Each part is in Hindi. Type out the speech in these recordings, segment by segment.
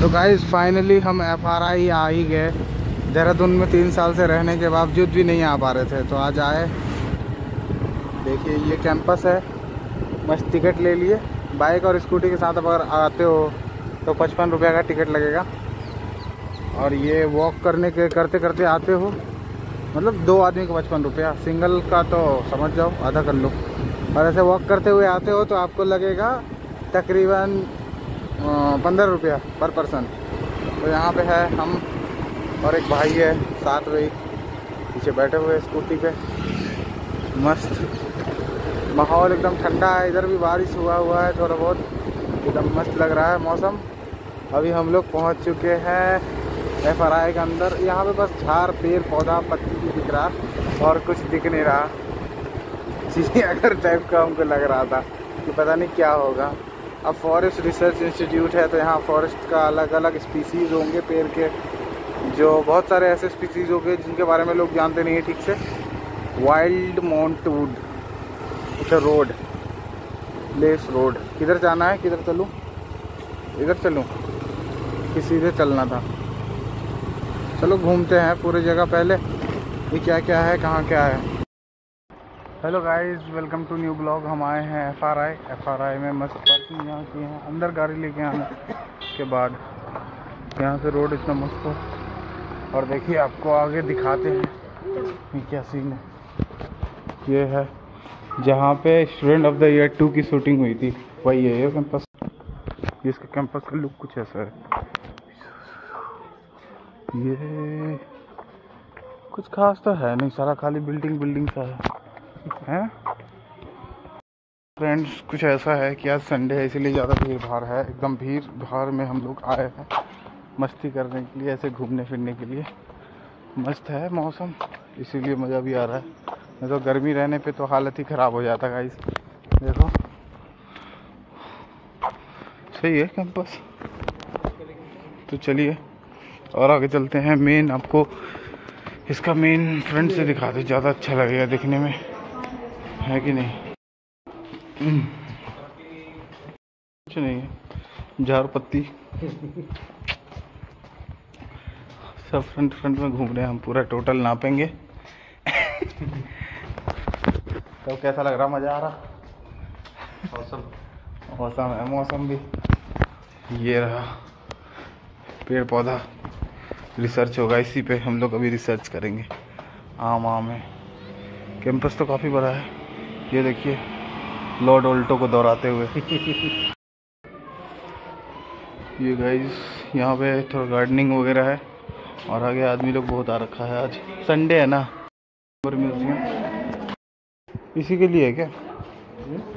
तो गाइस फाइनली हम एफ़ आर आई आ ही गए। देहरादून में तीन साल से रहने के बावजूद भी नहीं आ पा रहे थे तो आज आए। देखिए ये कैंपस है। बस टिकट ले लिए। बाइक और स्कूटी के साथ अगर आते हो तो पचपन रुपये का टिकट लगेगा। और ये वॉक करने के, करते करते आते हो। मतलब दो आदमी का पचपन रुपया। सिंगल का तो समझ जाओ, आधा कर लो। और ऐसे वॉक करते हुए आते हो तो आपको लगेगा तकरीबन पंद्रह रुपया पर पर्सन तो यहाँ पे है हम और एक भाई है, साथ में पीछे बैठे हुए स्कूटी पे। मस्त। माहौल एकदम ठंडा है। इधर भी बारिश हुआ हुआ है, थोड़ा बहुत। एकदम मस्त लग रहा है मौसम। अभी हम लोग पहुँच चुके हैं एफ़ आर आई के अंदर। यहाँ पे बस झाड़, पेड़, पौधा, पत्ती भी दिख रहा और कुछ दिख नहीं रहा। चिड़ियाघर टाइप का हमको लग रहा था कि पता नहीं क्या होगा। अब फॉरेस्ट रिसर्च इंस्टीट्यूट है तो यहाँ फॉरेस्ट का अलग अलग स्पीसीज़ होंगे पेड़ के, जो बहुत सारे ऐसे स्पीसीज़ होंगे जिनके बारे में लोग जानते नहीं हैं ठीक से। वाइल्ड माउंट वुड अच्छा रोड लेस रोड किधर जाना है? किधर चलूँ? इधर चलूँ। कि सीधे चलना था। चलो घूमते हैं पूरी जगह पहले। ये क्या क्या है, कहाँ क्या है? Hello guys welcome to new blog हम आए हैं F R I F R I में मस्त पार्किंग यहाँ की है। अंदर गाड़ी लेके आने। के बाद यहाँ से रोड इतना मस्त है। और देखिए, आपको आगे दिखाते हैं। ये क्या सीन है? ये है जहाँ पे student of the year two की शूटिंग हुई थी। वही है, ये कैंपस इसका कैंपस का लुक कुछ ऐसा है। ये कुछ खास तो है नहीं, सारा खाली बिल्डिंग बिल्डिंग सा है। हैं? फ्रेंड्स कुछ ऐसा है कि आज संडे है, इसीलिए ज़्यादा भीड़ भाड़ है। एकदम भीड़ भाड़ में हम लोग आए हैं मस्ती करने के लिए, ऐसे घूमने फिरने के लिए। मस्त है मौसम, इसीलिए मज़ा भी आ रहा है। नहीं तो गर्मी रहने पे तो हालत ही ख़राब हो जाता गाइस देखो। सही है कैंपस तो चलिए और आगे चलते हैं। मेन आपको इसका मेन फ्रंट से दिखा दे ज़्यादा अच्छा लगेगा देखने में। है कि नहीं? कुछ नहीं है। झाड़ पत्ती। सब फ्रंट फ्रंट में घूम रहे हैं हम पूरा टोटल नापेंगे। तो कैसा लग रहा? मज़ा आ रहा? मौसम मौसम है मौसम भी। ये रहा। पेड़ पौधा रिसर्च होगा, इसी पे हम लोग अभी रिसर्च करेंगे। आम आम है। कैंपस तो काफ़ी बड़ा है। ये देखिए लॉर्ड ओल्टो को दोहराते हुए। ये गाइस यहाँ पे थोड़ा गार्डनिंग वगैरह है। और आगे आदमी लोग बहुत आ रखा है आज। संडे है ना? म्यूज़ियम इसी के लिए है क्या?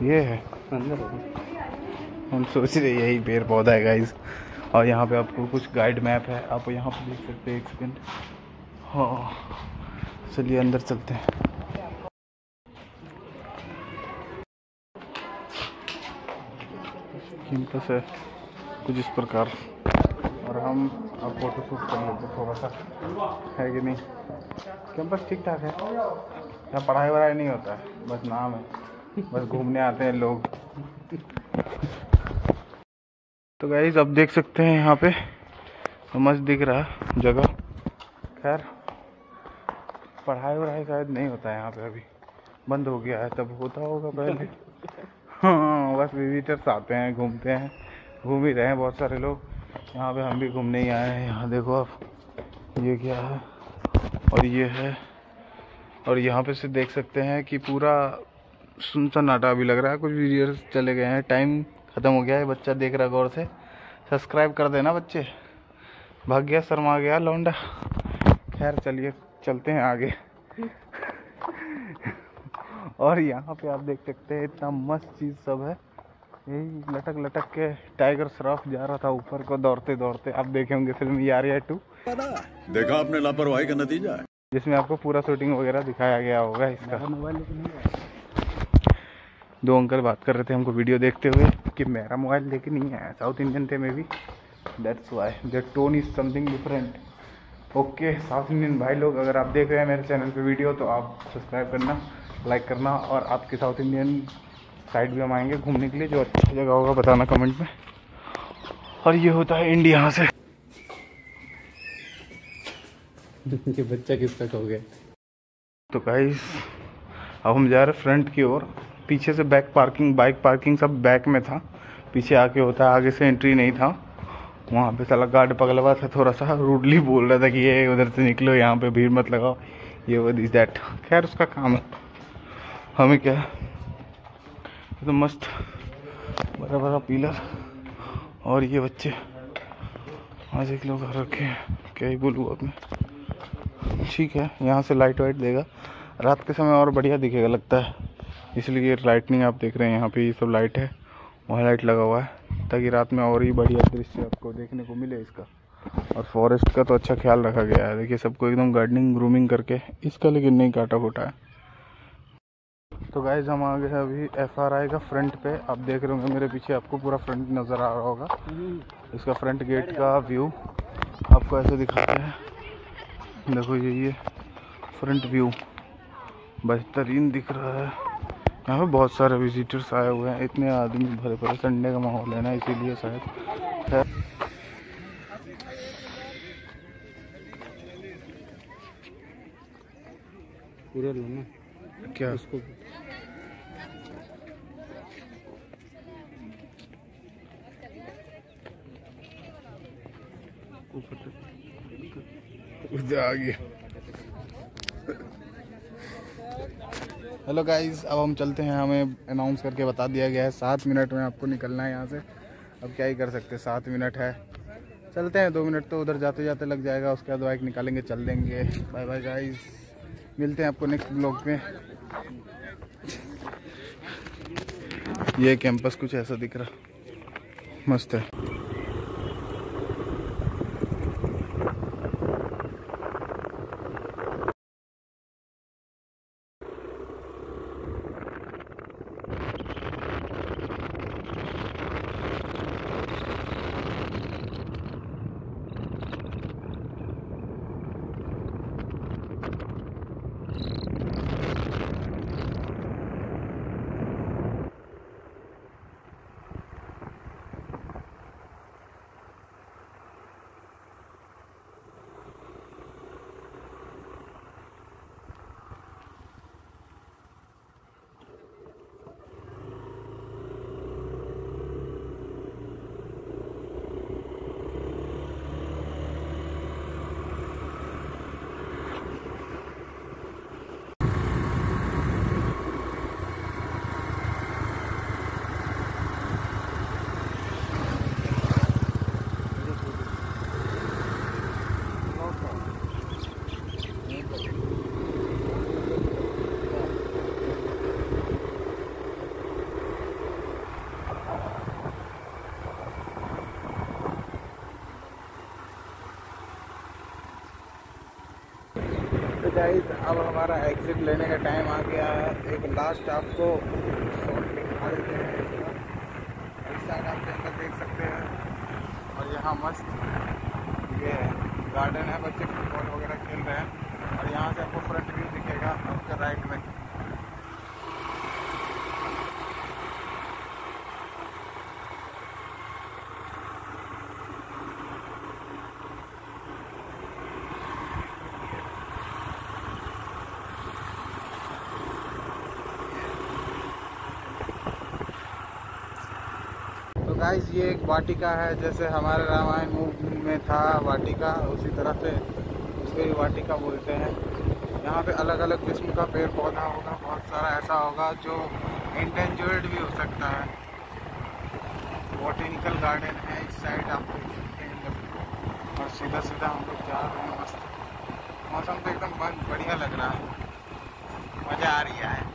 ये है। हम सोच रहे यही पेड़ पौधा है गाइस और यहाँ पे आपको कुछ गाइड मैप है। आप यहाँ पे देख सकते हैं एक सेकेंड हाँ। चलिए अंदर चलते हैं। कैंपस है कुछ इस प्रकार। और हम अब फ़ोटो शूट कर लेते थोड़ा सा है कि नहीं? कैंपस ठीक ठाक है। यहाँ पढ़ाई वढ़ाई नहीं होता है, बस नाम है। बस घूमने आते हैं लोग। तो गाइज़ अब देख सकते हैं यहाँ पे मस्त दिख रहा है जगह। खैर पढ़ाई वढ़ाई शायद नहीं होता है यहाँ पे अभी। बंद हो गया है तब होता होगा पहले। हाँ बस विजिटर्स आते हैं घूमते हैं। घूम ही रहे हैं बहुत सारे लोग। यहाँ पे हम भी घूमने ही आए हैं। यहाँ देखो आप ये क्या है? और ये है और यहाँ पे से देख सकते हैं कि पूरा सुनसन्नाटा भी लग रहा है। कुछ विजिटर्स चले गए हैं। टाइम ख़त्म हो गया है बच्चा देख रहा गौर से। सब्सक्राइब कर देना बच्चे। भाग गया शर्मा गया लौंडा। खैर चलिए चलते हैं आगे। और यहाँ पे आप देख सकते हैं इतना मस्त चीज़ सब है। यही लटक लटक के टाइगर श्रॉफ जा रहा था ऊपर को दौड़ते दौड़ते आप देखे होंगे फ़िल्म यारिया टू। देखा आपने लापरवाही का नतीजा है। जिसमें आपको पूरा शूटिंग वगैरह दिखाया गया होगा इसका। दो अंकल बात कर रहे थे हमको वीडियो देखते हुए। जबकि मेरा मोबाइल लेके नहीं आया साउथ इंडियन थे maybe. That's why the tone is something different okay south Indian भाई लोग अगर आप देख रहे हैं मेरे चैनल पे वीडियो तो आप सब्सक्राइब करना लाइक करना और आपके साउथ इंडियन साइड भी हम आएँगे घूमने के लिए जो अच्छी जगह होगा बताना कमेंट में। और ये होता है इंडिया यहाँ से। ये बच्चा किसका हो गया तो गाइस अब हम जा रहे हैं फ्रंट की ओर। पीछे से बैक पार्किंग बाइक पार्किंग सब बैक में था। पीछे आके होता है, आगे से एंट्री नहीं था। वहाँ पे साला गार्ड पगलवा था थोड़ा सा रूडली बोल रहा था कि ये उधर से निकलो, यहाँ पे भीड़ मत लगाओ। ये, वो दिस दैट खैर, उसका काम है। हमें क्या? तो मस्त। बड़ा बड़ा पिलर और ये बच्चे। आज एक लोग रखे हैं। क्या ही बोलूँ मैं। ठीक है, यहाँ से लाइट वाइट देगा। रात के समय और बढ़िया दिखेगा, लगता है। इसलिए लाइटनिंग आप देख रहे हैं, यहाँ पे ये सब लाइट है, वहाँ लाइट लगा हुआ है, ताकि रात में और ही बढ़िया दृश्य आपको देखने को मिले इसका। और फॉरेस्ट का तो अच्छा ख्याल रखा गया है, देखिए सबको एकदम गार्डनिंग ग्रूमिंग करके इसका लेकिन नहीं काटा फूटा है। तो गाइज़ हम आ गए अभी एफआरआई का फ्रंट पे, आप देख रहे होंगे मेरे पीछे आपको पूरा फ्रंट नज़र आ रहा होगा। इसका फ्रंट गेट का व्यू आपको ऐसे दिखाते हैं। देखो ये ये फ्रंट व्यू बेहतरीन दिख रहा है। यहाँ पे बहुत सारे विजिटर्स आए हुए हैं। इतने आदमी भरे भरे संडे का माहौल है ना इसीलिए शायद। है पूरा लो ना। क्या? उसको उधर आ गया। हेलो गाइस अब हम चलते हैं, हमें अनाउंस करके बता दिया गया है। सात मिनट में आपको निकलना है यहाँ से। अब क्या ही कर सकते हैं, सात मिनट है। चलते हैं, दो मिनट तो उधर जाते जाते लग जाएगा, उसके बाद बाइक निकालेंगे, चल देंगे। बाय बाय गाइस मिलते हैं आपको नेक्स्ट ब्लॉग में। ये कैंपस कुछ ऐसा दिख रहा। मस्त है तो गाइस अब हमारा एग्जिट लेने का टाइम आ गया है। एक लास्ट आपको दिखा देते हैं आप जैसा देख सकते हैं। और यहाँ मस्त ये गार्डन है, बच्चे फुटबॉल वगैरह खेल रहे हैं। और यहाँ से आपको फ्रंट व्यू दिखेगा आपका राइट में तो गाइस ये एक वाटिका है, जैसे हमारे रामायण मूवी में था वाटिका, उसी तरह से उसको ही वाटिका बोलते हैं। यहाँ पे अलग अलग किस्म का पेड़ पौधा होगा, बहुत सारा ऐसा होगा जो इंडेंजर्ड भी हो सकता है। बोटेनिकल गार्डन है, इस साइड आप देख सकते हैं और सीधा सीधा हम लोग जा रहे हैं, मस्त। मौसम तो एकदम बंद, बढ़िया लग रहा है। मज़ा आ रही है।